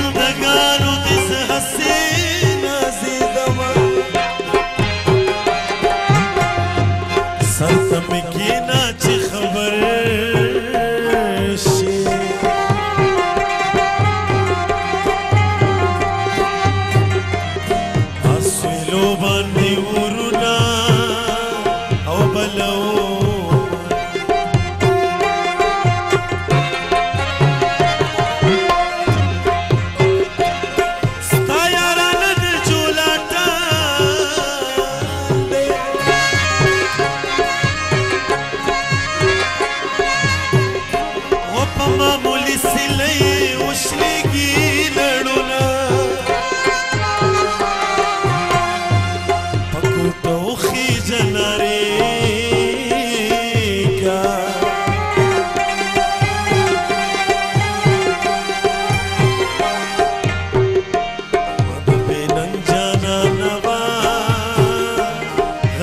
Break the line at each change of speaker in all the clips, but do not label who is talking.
بندگان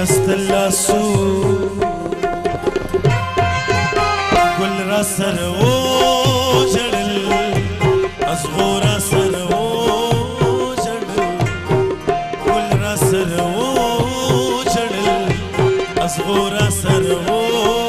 غستل لاسو ګل را سره و جړل ازغو را سره و جړل ګل را سره و جړل ازغو را سره و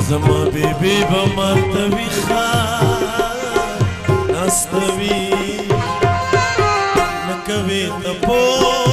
زما بیبی به مرتوی خواه نستوی نکوی تپو